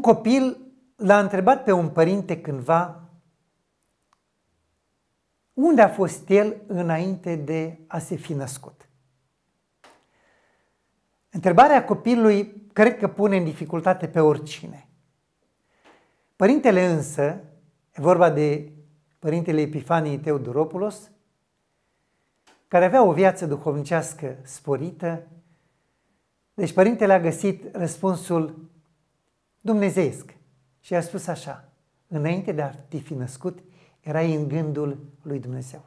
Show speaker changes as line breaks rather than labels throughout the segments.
Un copil l-a întrebat pe un părinte cândva unde a fost el înainte de a se fi născut. Întrebarea copilului cred că pune în dificultate pe oricine. Părintele însă, e vorba de părintele Epifanii Teodoropoulos, care avea o viață duhovnicească sporită, deci părintele a găsit răspunsul dumnezeesc și a spus așa, înainte de a te fi născut, erai în gândul lui Dumnezeu.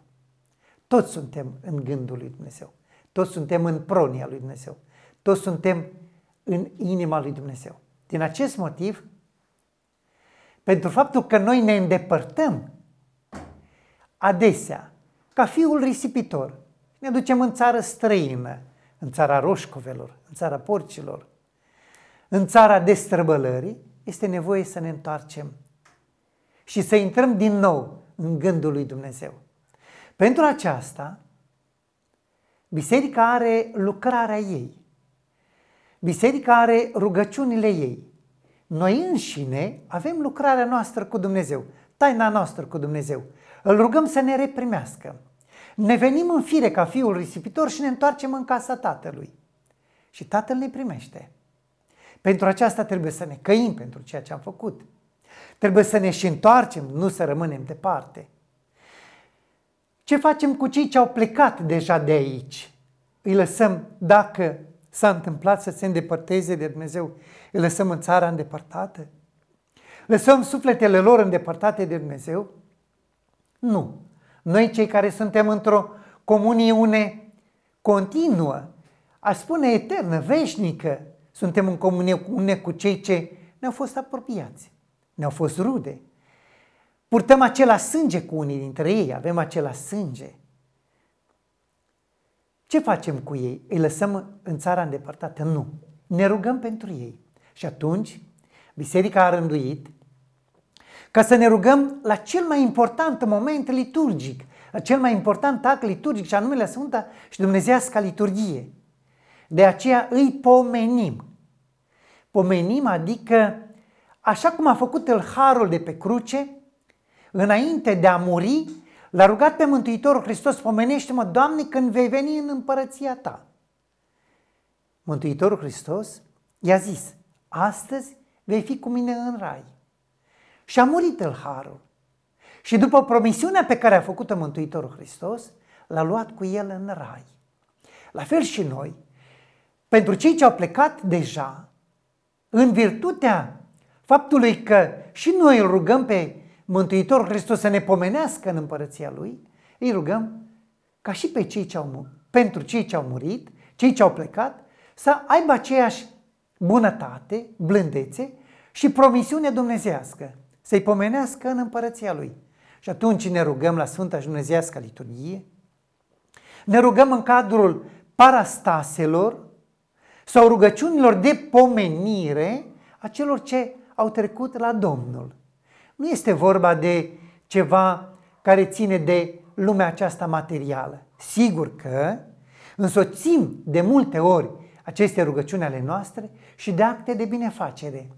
Toți suntem în gândul lui Dumnezeu. Toți suntem în pronia lui Dumnezeu. Toți suntem în inima lui Dumnezeu. Din acest motiv, pentru faptul că noi ne îndepărtăm adesea, ca fiul risipitor, ne ducem în țară străină, în țara roșcovelor, în țara porcilor, în țara destrăbălării, este nevoie să ne întoarcem și să intrăm din nou în gândul lui Dumnezeu. Pentru aceasta, biserica are lucrarea ei. Biserica are rugăciunile ei. Noi înșine avem lucrarea noastră cu Dumnezeu, taina noastră cu Dumnezeu. Îl rugăm să ne reprimească. Ne venim în fire ca fiul risipitor și ne întoarcem în casa tatălui. Și tatăl ne primește. Pentru aceasta trebuie să ne căim pentru ceea ce am făcut. Trebuie să ne și întoarcem, nu să rămânem departe. Ce facem cu cei ce au plecat deja de aici? Îi lăsăm, dacă s-a întâmplat să se îndepărteze de Dumnezeu, îi lăsăm în țara îndepărtată? Lăsăm sufletele lor îndepărtate de Dumnezeu? Nu. Noi cei care suntem într-o comuniune continuă, aș spune eternă, veșnică, suntem în comuniune cu cei ce ne-au fost apropiați, ne-au fost rude. Purtăm același sânge cu unii dintre ei, avem același sânge. Ce facem cu ei? Îi lăsăm în țara îndepărtată? Nu. Ne rugăm pentru ei. Și atunci, biserica a rânduit ca să ne rugăm la cel mai important moment liturgic, la cel mai important act liturgic, și anume la Sfânta și Dumnezească liturghie. De aceea îi pomenim. Pomenim adică, așa cum a făcut el harul de pe cruce, înainte de a muri, l-a rugat pe Mântuitorul Hristos, pomenește-mă, Doamne, când vei veni în împărăția ta. Mântuitorul Hristos i-a zis, astăzi vei fi cu mine în rai. Și a murit el harul. Și după promisiunea pe care a făcut-o Mântuitorul Hristos, l-a luat cu el în rai. La fel și noi, pentru cei ce au plecat deja, în virtutea faptului că și noi îl rugăm pe Mântuitorul Hristos să ne pomenească în împărăția Lui, îi rugăm ca și pe cei ce au, pentru cei ce au murit, cei ce au plecat, să aibă aceeași bunătate, blândețe și promisiune dumnezească, să-i pomenească în împărăția Lui. Și atunci ne rugăm la Sfânta și Dumnezească Liturghie, ne rugăm în cadrul parastaselor sau rugăciunilor de pomenire a celor ce au trecut la Domnul. Nu este vorba de ceva care ține de lumea aceasta materială. Sigur că însoțim de multe ori aceste rugăciuni ale noastre și de acte de binefacere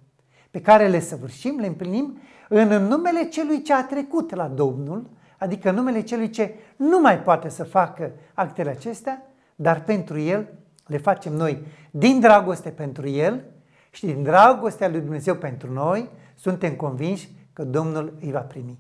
pe care le săvârșim, le împlinim în numele celui ce a trecut la Domnul, adică în numele celui ce nu mai poate să facă actele acestea, dar pentru El le facem noi din dragoste pentru El și din dragostea lui Dumnezeu pentru noi, suntem convinși că Domnul îi va primi.